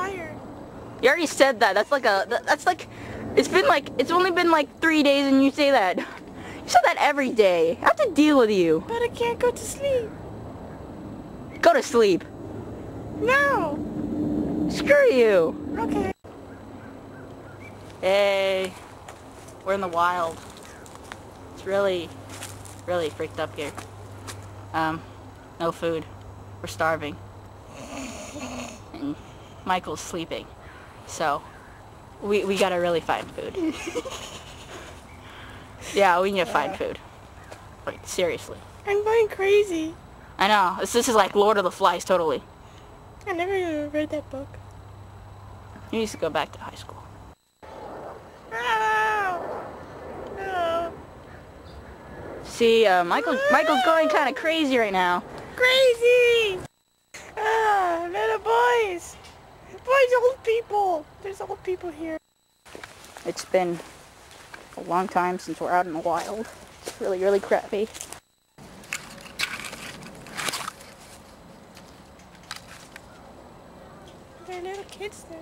tired. You already said that. That's like a, that's like, it's been like, it's only been like three days and you say that. You say that every day. I have to deal with you. But I can't go to sleep. Go to sleep. No. Screw you. Okay. Hey, we're in the wild. It's really, really freaked up here. Um, no food. We're starving. Michael's sleeping. So, we, we gotta really find food. yeah, we need to find food. Like, seriously. I'm going crazy. I know. This, this is like Lord of the Flies, totally. I never even read that book. You need to go back to high school. See, uh, Michael, Michael's going kind of crazy right now. Crazy. Ah, little boys. Boys, old people. There's old people here. It's been a long time since we're out in the wild. It's really, really crappy. There are little kids there.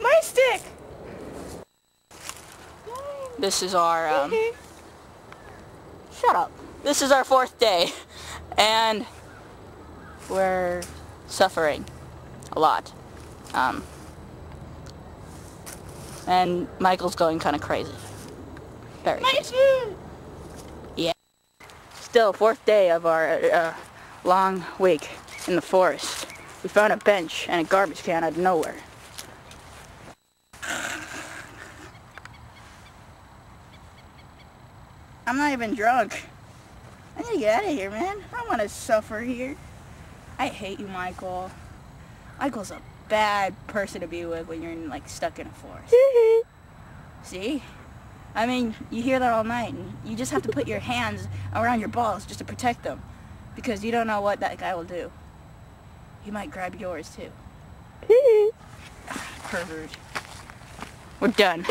My stick. This is our, um, shut up. This is our fourth day, and we're suffering a lot. Um, and Michael's going kind of crazy. Very My crazy. food. Still, fourth day of our uh, long week in the forest. We found a bench and a garbage can out of nowhere. I'm not even drunk. I need to get out of here, man. I don't want to suffer here. I hate you, Michael. Michael's a bad person to be with when you're like stuck in a forest. See? I mean, you hear that all night, and you just have to put your hands around your balls just to protect them, because you don't know what that guy will do. He might grab yours too. Pervert. We're done.